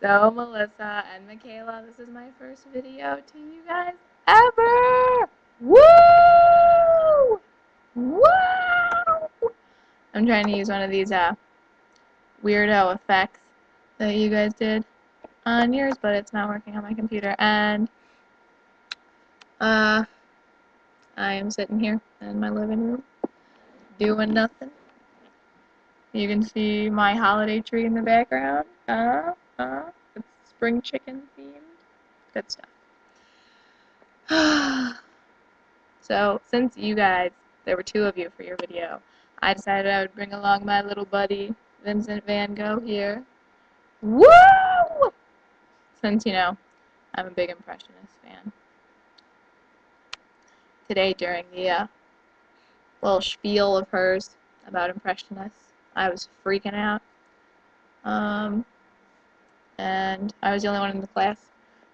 So, Melissa and Michaela, this is my first video to you guys ever! Woo! Woo! I'm trying to use one of these uh, weirdo effects that you guys did on yours, but it's not working on my computer. And uh, I am sitting here in my living room doing nothing. You can see my holiday tree in the background. Uh, uh, spring chicken themed. Good stuff. so, since you guys, there were two of you for your video, I decided I would bring along my little buddy, Vincent Van Gogh here. Woo! Since, you know, I'm a big Impressionist fan. Today, during the uh, little spiel of hers about Impressionists, I was freaking out. Um, and I was the only one in the class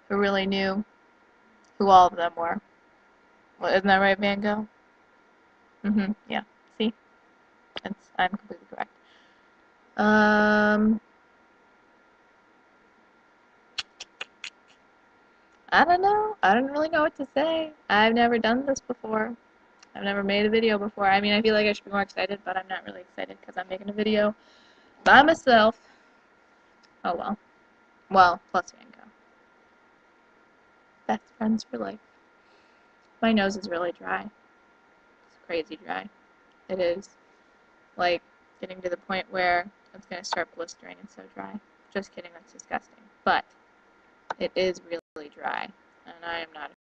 who really knew who all of them were. Well, isn't that right, Van Gogh? Mm-hmm, yeah. See? It's, I'm completely correct. Um, I don't know. I don't really know what to say. I've never done this before. I've never made a video before. I mean, I feel like I should be more excited, but I'm not really excited because I'm making a video by myself. Oh well. Well, plus Gogh. Best friends for life. My nose is really dry. It's crazy dry. It is. Like, getting to the point where it's going to start blistering. It's so dry. Just kidding, that's disgusting. But, it is really dry, and I am not a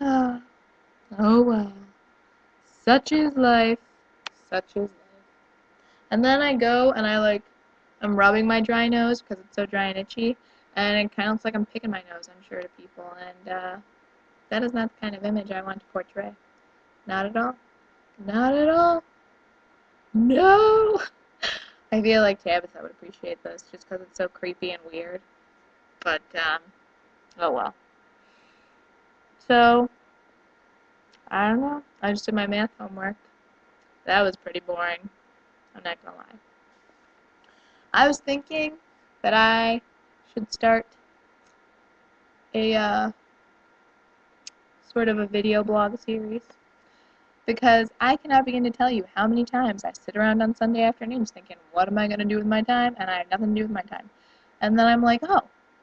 fan. Oh well. Such is life. Such is life. And then I go and I like, I'm rubbing my dry nose because it's so dry and itchy, and it kind of looks like I'm picking my nose, I'm sure, to people. And uh, that is not the kind of image I want to portray. Not at all. Not at all. No! I feel like Tabitha would appreciate this just because it's so creepy and weird. But, um, oh well. So, I don't know. I just did my math homework. That was pretty boring. I'm not gonna lie. I was thinking that I should start a uh, sort of a video blog series because I cannot begin to tell you how many times I sit around on Sunday afternoons thinking, what am I going to do with my time? And I have nothing to do with my time. And then I'm like, oh,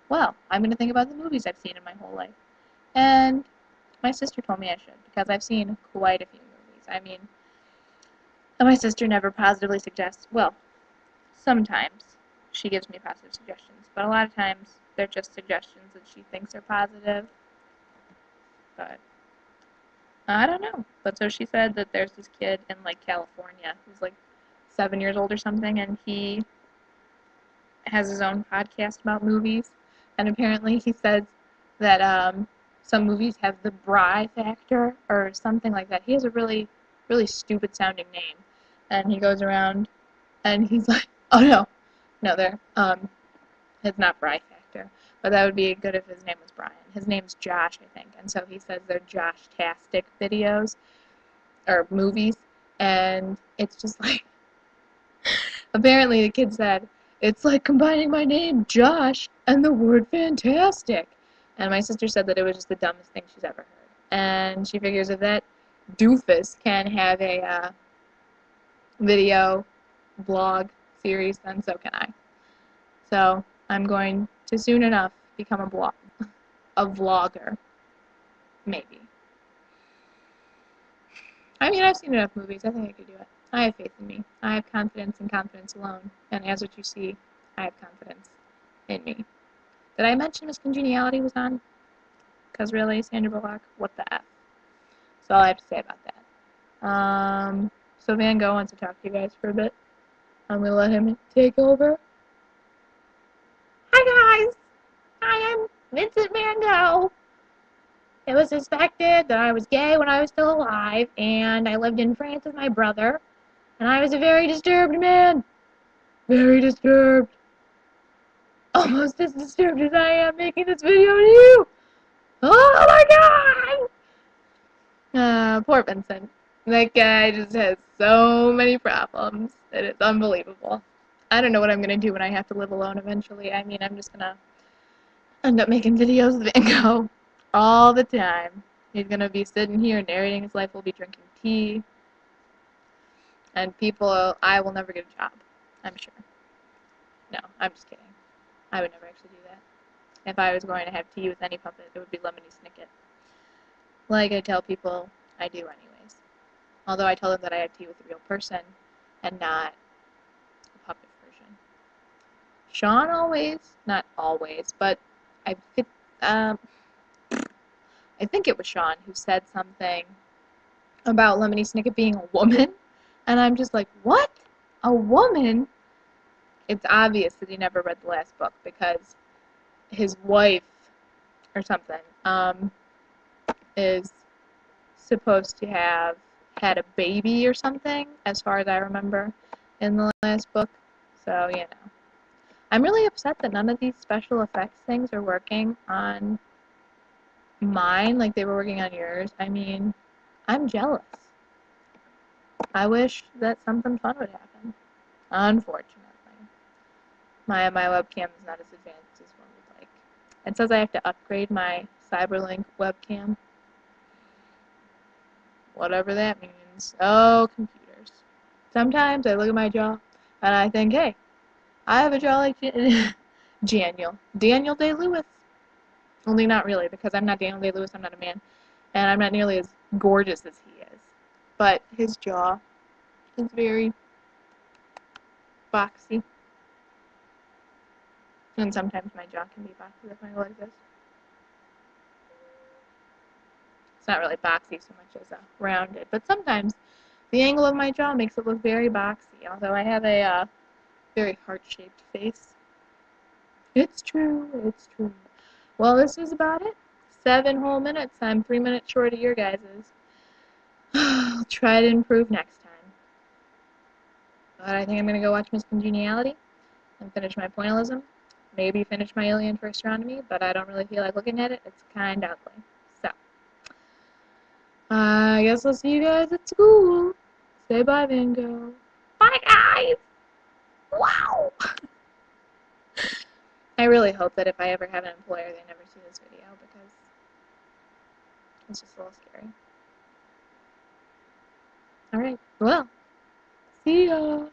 well, I'm going to think about the movies I've seen in my whole life. And my sister told me I should because I've seen quite a few movies. I mean, my sister never positively suggests, well, sometimes she gives me positive suggestions, but a lot of times they're just suggestions that she thinks are positive. But I don't know. But so she said that there's this kid in like California who's like seven years old or something, and he has his own podcast about movies. And apparently he says that um, some movies have the Bry factor or something like that. He has a really, really stupid sounding name. And he goes around and he's like, oh no, no, there, um, it's not Bry factor. But that would be good if his name was Brian. His name's Josh, I think. And so he says they're Josh-tastic videos or movies. And it's just like, apparently the kid said, it's like combining my name, Josh, and the word fantastic. And my sister said that it was just the dumbest thing she's ever heard. And she figures if that doofus can have a uh, video blog series, then so can I. So I'm going to soon enough become a blog, a vlogger, maybe. I mean, I've seen enough movies. I think I could do it. I have faith in me. I have confidence in confidence alone. And as what you see, I have confidence in me. Did I mention Miss Congeniality was on? Because really, Sandra Bullock, what the F? That's all I have to say about that. Um, so Van Gogh wants to talk to you guys for a bit. I'm to let him take over. Hi guys! I am Vincent Van Gogh. It was suspected that I was gay when I was still alive, and I lived in France with my brother, and I was a very disturbed man. Very disturbed almost as disturbed as I am making this video to you. Oh my god! Uh, poor Vincent. That guy just has so many problems that it's unbelievable. I don't know what I'm gonna do when I have to live alone eventually. I mean, I'm just gonna end up making videos of Gogh all the time. He's gonna be sitting here narrating his life. We'll be drinking tea, and people. I will never get a job. I'm sure. No, I'm just kidding. I would never actually do that. If I was going to have tea with any puppet, it would be Lemony Snicket. Like I tell people I do anyways. Although I tell them that I have tea with a real person and not a puppet version. Sean always, not always, but I fit, um, I think it was Sean who said something about Lemony Snicket being a woman, and I'm just like, what? A woman? It's obvious that he never read the last book because his wife or something um, is supposed to have had a baby or something, as far as I remember, in the last book. So, you know. I'm really upset that none of these special effects things are working on mine like they were working on yours. I mean, I'm jealous. I wish that something fun would happen. Unfortunately. My my webcam is not as advanced as one would like. It says I have to upgrade my Cyberlink webcam. Whatever that means. Oh, computers. Sometimes I look at my jaw and I think, hey, I have a jaw like Daniel. Daniel Day Lewis. Only not really, because I'm not Daniel Day Lewis, I'm not a man. And I'm not nearly as gorgeous as he is. But his jaw is very boxy. And sometimes my jaw can be boxy if I go like this. It's not really boxy so much as uh, rounded, but sometimes the angle of my jaw makes it look very boxy, although I have a uh, very heart-shaped face. It's true, it's true. Well, this is about it. Seven whole minutes. I'm three minutes short of your guys's. I'll try to improve next time. But I think I'm going to go watch Miss Congeniality and finish my pointillism. Maybe finish my Alien for Astronomy, but I don't really feel like looking at it. It's kind of ugly. I guess I'll see you guys at school. Say bye, Van Gogh. Bye, guys! Wow! I really hope that if I ever have an employer, they never see this video because it's just a little scary. Alright, well, see ya!